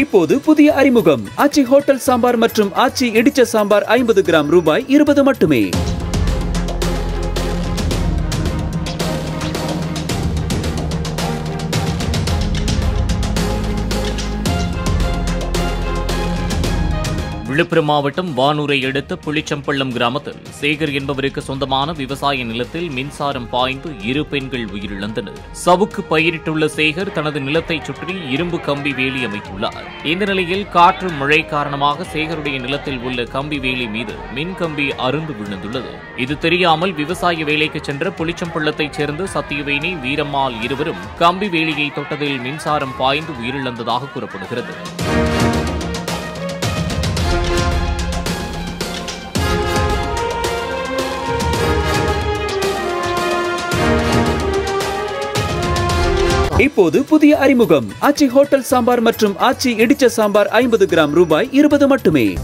இப்போது புதிய அறிமுகம். ஆச்சி ஹோட்டல் சாம்பார் மற்றும் ஆச்சி இடிச்ச சாம்பார் ஐம்பது கிராம் ரூபாய் இருபது மட்டுமே. விழுப்புரம் மாவட்டம் வானூரை அடுத்த புளிச்சம்பள்ளம் கிராமத்தில் சேகர் என்பவருக்கு சொந்தமான விவசாய நிலத்தில் மின்சாரம் பாய்ந்து இரு பெண்கள் உயிரிழந்தனர். சவுக்கு பயிரிட்டுள்ள சேகர் தனது நிலத்தை சுற்றி இரும்பு கம்பி வேலி அமைத்துள்ளார். இந்த நிலையில் காற்று மழை காரணமாக சேகருடைய நிலத்தில் உள்ள கம்பி வேலி மீது மின் கம்பி அருந்து விழுந்துள்ளது. இது தெரியாமல் விவசாய வேலைக்கு சென்ற புளிச்சம்பள்ளத்தைச் சேர்ந்த சத்தியவேணி வீரம்மாள் இருவரும் கம்பி வேலியை தொட்டதில் மின்சாரம் பாய்ந்து உயிரிழந்ததாக கூறப்படுகிறது. இப்போது புதிய அறிமுகம். ஆச்சி ஹோட்டல் சாம்பார் மற்றும் ஆச்சி இடிச்ச சாம்பார் ஐம்பது கிராம் ரூபாய் இருபது மட்டுமே.